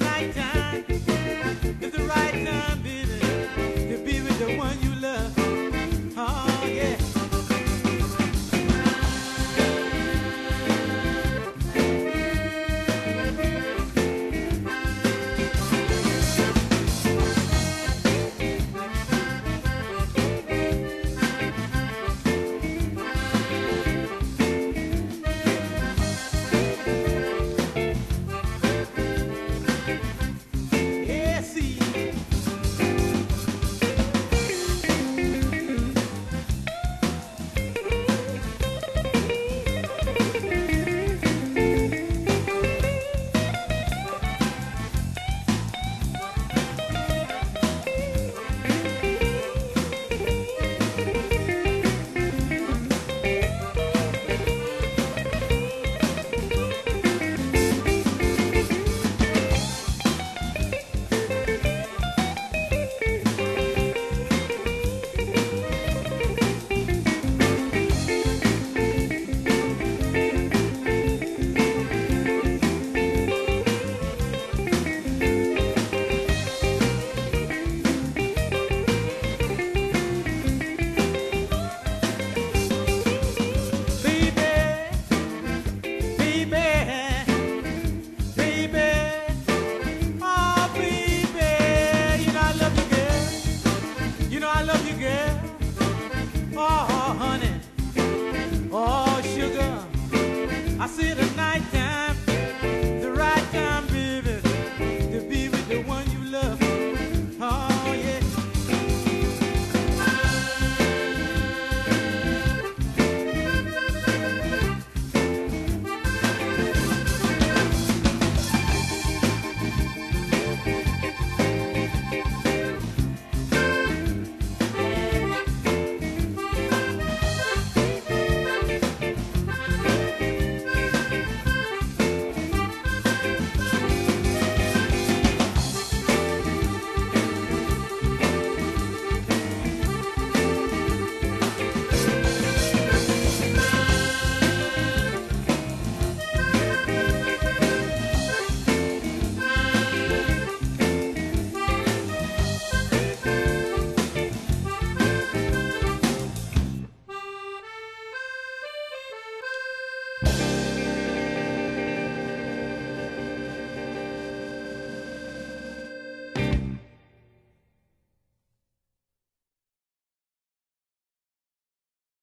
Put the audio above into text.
night time.